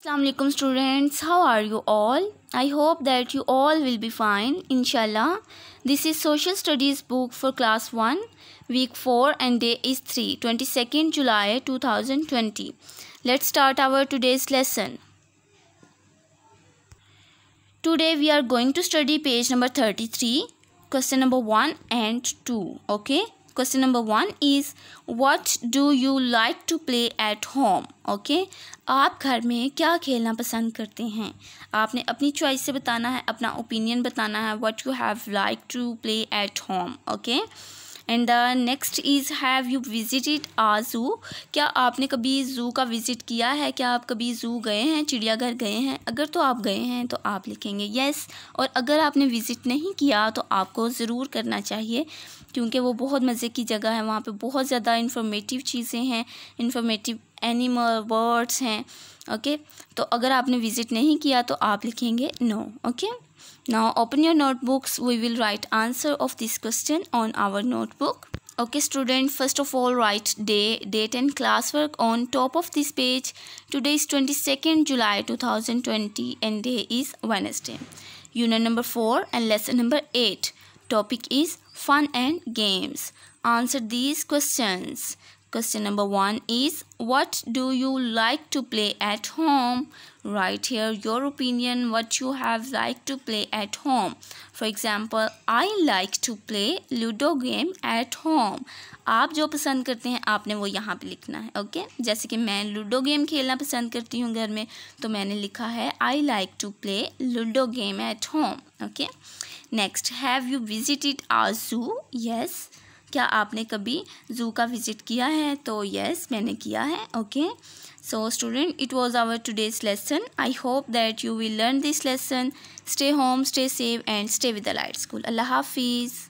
Assalamualaikum students. How are you all? I hope that you all will be fine inshallah. This is social studies book for class 1 week 4 and day is 3 22nd July 2020 let's start our today's lesson. Today we are going to study page number 33 question number 1 and 2 okay question number one is what do you like to play at home okay आप घर में क्या खेलना पसंद करते हैं? आपने अपनी चॉइस से बताना है, अपना ओपिनियन बताना है what you have like to play at home okay and the next is have you visited a zoo क्या आपने कभी ज़ू का विज़िट किया है? क्या आप कभी ज़ू गए हैं, चिड़ियाघर गए हैं? अगर तो आप गए हैं तो आप लिखेंगे येस और अगर आपने विज़िट नहीं किया तो आपको ज़रूर करना चाहिए, क्योंकि वो बहुत मज़े की जगह है। वहाँ पे बहुत ज़्यादा इन्फॉर्मेटिव चीज़ें हैं इन्फॉर्मेटिव एनिमल बर्ड्स हैं ओके तो अगर आपने विज़िट नहीं किया तो आप लिखेंगे no okay Now open your notebooks. We will write answer of this question on our notebook. Okay student, first of all write day, date and classwork on top of this page. Today is 22nd July 2020 and day is Wednesday. Unit number 4 and lesson number 8. Topic is fun and games. Answer these questions. Question number one is What do you like to play at home? Write here your opinion what you have liked to play at home. For example, I like to play Ludo game at home. आप जो पसंद करते हैं आपने वो यहाँ पे लिखना है ओके जैसे कि मैं लूडो गेम खेलना पसंद करती हूँ घर में तो मैंने लिखा है I like to play ludo game at home okay next have you visited a zoo yes क्या आपने कभी ज़ू का विज़िट किया है? तो यस मैंने किया है okay so student it was our today's lesson I hope that you will learn this lesson stay home stay safe and stay with the light school अल्लाह हाफिज़